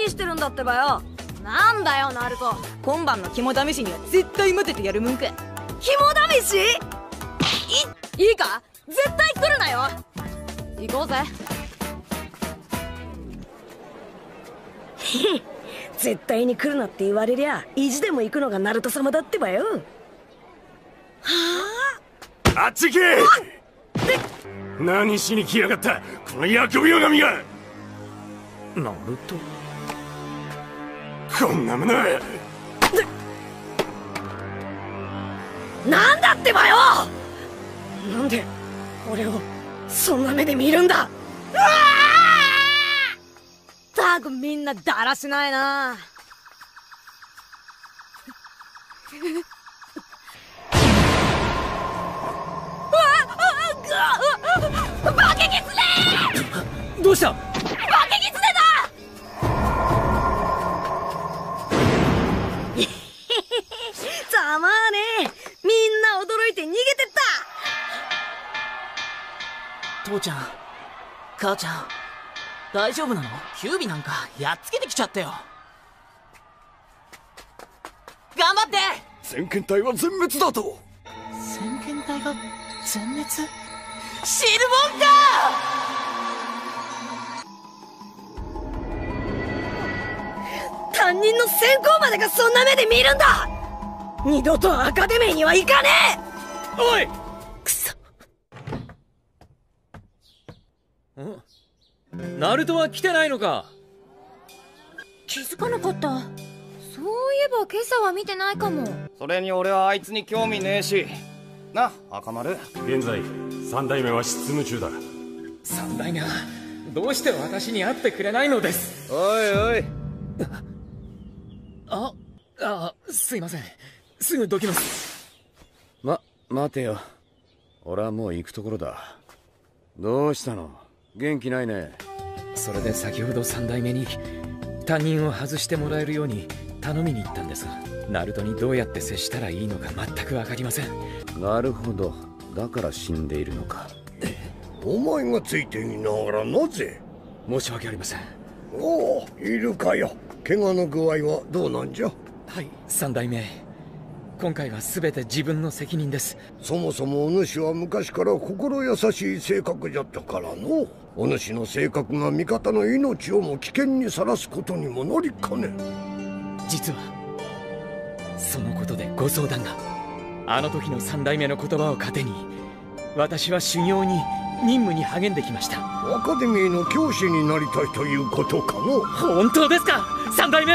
何してるんだってばよ。なんだよナルト今晩の肝試しには絶対待ててやるもんか。肝試し？いいいか？絶対来るなよ。行こうぜ。絶対に来るなって言われりゃ意地でも行くのがナルト様だってばよ。はあ？っち行け！何しに来やがった？この疫病神が！ナルト？こんなもの。なんだってばよ！なんで俺をそんな目で見るんだ？うわったくみんなだらしないな。どうしたバケキ父ちゃん。母ちゃん。大丈夫なの？キュービなんかやっつけてきちゃったよ。頑張って！先遣隊は全滅だと。先遣隊が全滅？シルボンか！担任の先行までがそんな目で見るんだ！二度とアカデミーには行かねおいくそナルトは来てないのか。気づかなかった。そういえば今朝は見てないかも。それに俺はあいつに興味ねえし。な赤丸。現在三代目は執務中だ。三代目はどうして私に会ってくれないのです。おいおい。ああすいません。すぐどきます。ま待てよ。俺はもう行くところだ。どうしたの？元気ないね。それで先ほど三代目に担任を外してもらえるように頼みに行ったんです。がナルトにどうやって接したらいいのか全く分かりません。なるほど。だから死んでいるのか。お前がついていながらなぜ？申し訳ありません。おおいるかよ。怪我の具合はどうなんじゃ？はい三代目。今回は全て自分の責任です。そもそもお主は昔から心優しい性格じゃったからのお主の性格が味方の命をも危険にさらすことにもなりかねん。実はそのことでご相談が。あの時の三代目の言葉を糧に私は修行に任務に励んできました。アカデミーの教師になりたいということかの。本当ですか？三代目！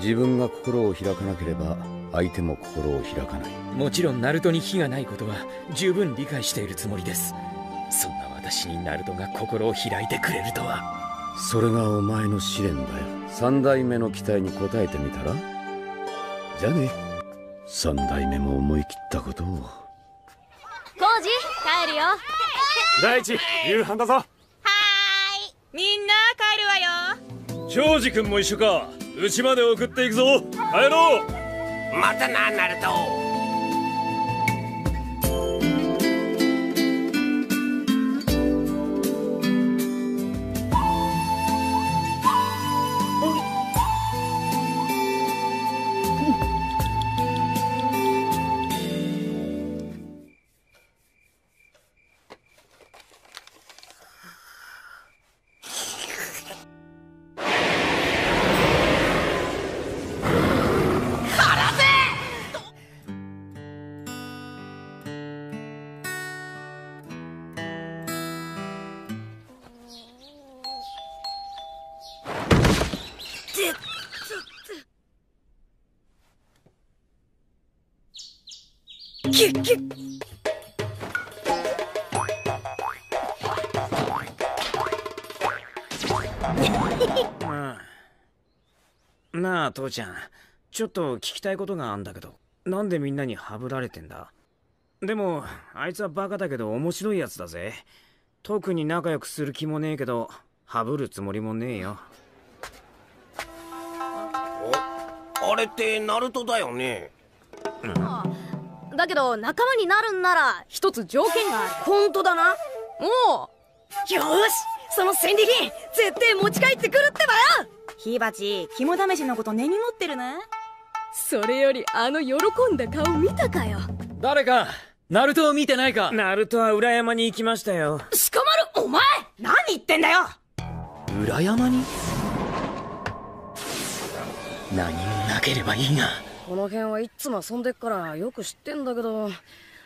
自分が心を開かなければ相手も心を開かない。もちろんナルトに非がないことは十分理解しているつもりですそんな私にナルトが心を開いてくれるとは。それがお前の試練だよ。三代目の期待に応えてみたら？じゃあね。三代目も思い切ったことを。コウジ帰るよ。第一夕飯だぞ。みんな帰るわよ。庄司君も一緒か。うちまで送っていくぞ。帰ろう。またなナルトキュッキュッなあ父ちゃん。ちょっと聞きたいことがあんだけど。なんでみんなにハブられてんだ？でもあいつはバカだけど面白いやつだぜ。特に仲良くする気もねえけどハブるつもりもねえよ。あれってナルトだよね？だけど仲間になるんなら一つ条件がある。本当だな。おおよーし。その戦利品絶対持ち帰ってくるってばよ。火鉢肝試しのこと根に持ってるなそれよりあの喜んだ顔見たかよ。誰かナルトを見てないか？ナルトは裏山に行きましたよ。鹿丸お前！何言ってんだよ！裏山に？何もなければいいが？この辺はいっつも遊んでっからよく知ってんだけど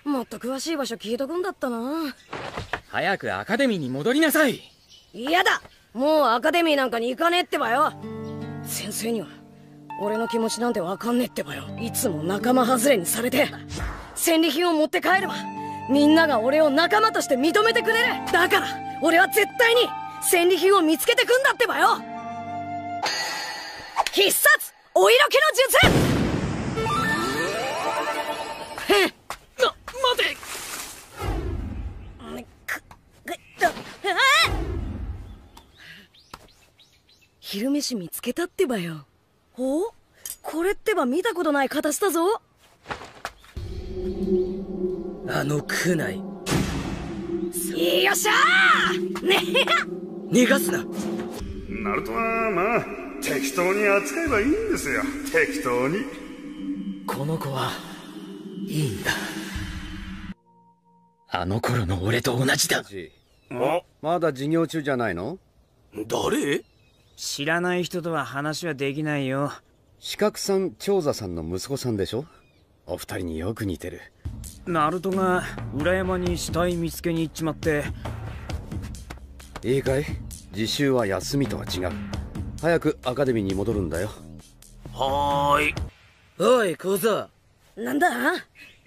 もっと詳しい場所聞いとくんだったな。早くアカデミーに戻りなさい。嫌だ！もうアカデミーなんかに行かねえってばよ。先生には俺の気持ちなんてわかんねえってばよ。いつも仲間外れにされて戦利品を持って帰ればみんなが俺を仲間として認めてくれる。だから俺は絶対に戦利品を見つけてくんだってばよ。必殺お色気の術待て昼飯見つけたってばよ。おこれってば見たことない形だぞ。あの区内。よっしゃー！ね逃がすな。ナルトはまあ適当に扱えばいいんですよ。適当に。この子はいいんだあの頃の俺と同じだ。まだ授業中じゃないの？誰？知らない人とは話はできないよ。四角さん長座さんの息子さんでしょ？お二人によく似てる。ナルトが裏山に死体見つけに行っちまって。いいかい？自習は休みとは違う。早くアカデミーに戻るんだよ。はーい。おい小僧なんだ？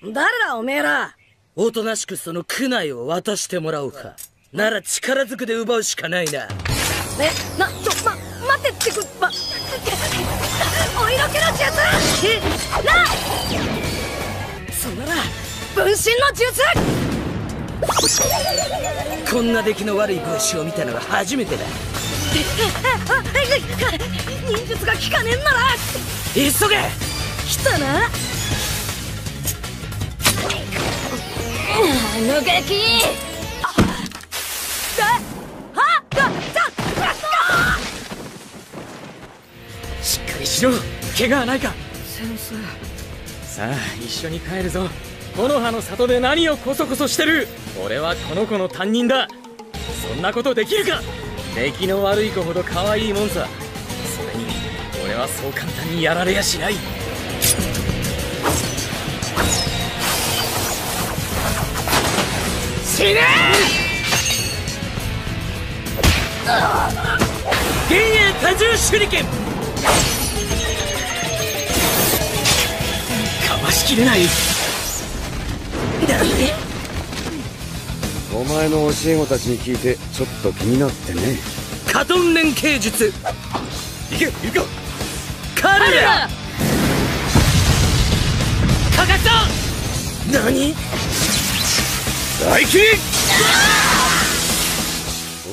誰だおめえら？おとなしくその区内を渡してもらおうか。なら力ずくで奪うしかないな。えなちょま待ってってくまお色気の術え？なそんなら分身の術こんな出来の悪い分子を見たのが初めてだ。忍術が効かねえんなら！急げ！来たな抜けきしっかりしろ怪我はないか先生さあ一緒に帰るぞ木の葉の里で何をコソコソしてる俺はこの子の担任だそんなことできるか出来の悪い子ほど可愛いもんさそれに俺はそう簡単にやられやしない死ね幻影多重手裏剣。かわしきれない。お前の教え子たちに聞いてちょっと気になってね。カトン連携術。いけ行くかカルラかかった何？大切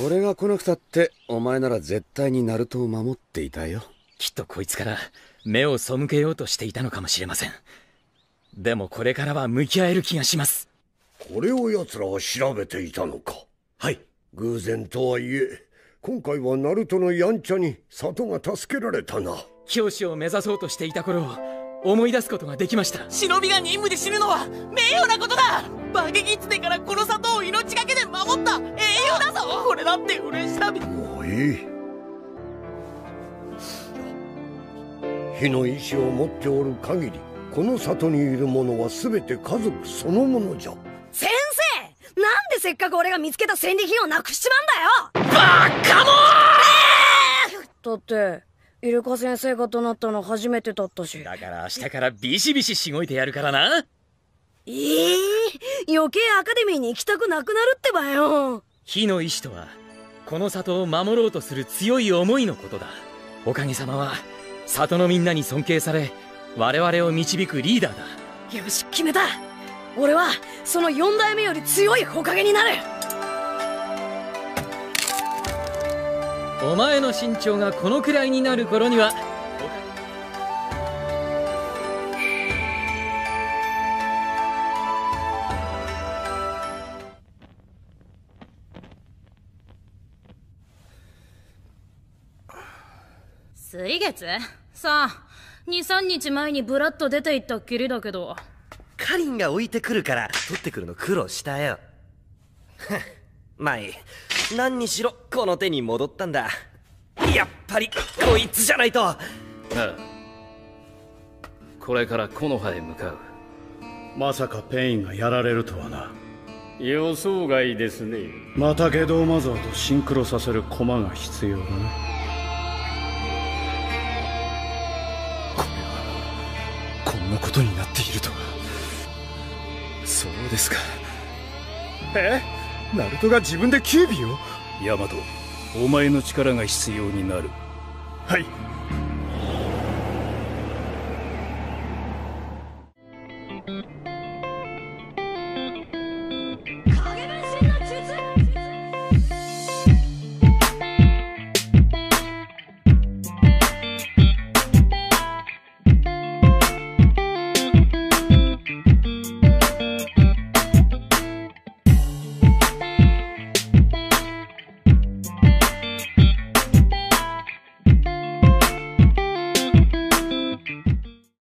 俺が来なくたってお前なら絶対にナルトを守っていたよ。きっとこいつから目を背けようとしていたのかもしれません。でもこれからは向き合える気がします。これを奴らは調べていたのか？はい。偶然とはいえ今回はナルトのやんちゃに里が助けられたな。教師を目指そうとしていた頃を思い出すことができました。忍びが任務で死ぬのは名誉なことだ。バゲギツネからこの里を命がけで守った。栄誉だぞ。これだって嬉し涙もういい。火の意志を持っておる限りこの里にいる者は全て家族そのものじゃ。先生なんでせっかく俺が見つけた戦利品をなくしちまうんだよ。バカモだってイルカ先生が怒鳴ったの初めてだったし。だから明日からビシビシしごいてやるからな。ええ余計アカデミーに行きたくなくなるってばよ。火の意志とはこの里を守ろうとする強い思いのことだ。おかげさまは里のみんなに尊敬され我々を導くリーダーだ。よし決めた。俺はその4代目より強い火影になるお前の身長がこのくらいになる頃には水月？さあ23日前にブラッと出て行ったっきりだけど。カリンが置いてくるから取ってくるの苦労したよ。まあいい何にしろこの手に戻ったんだ。やっぱりこいつじゃないと。ああこれから木の葉へ向かう。まさかペインがやられるとはな。予想外ですね。またゲドウマザーとシンクロさせる駒が必要だな。こんなことになっているとは。そうですか。え？ナルトが自分でキュービーを？ヤマトお前の力が必要になる。はい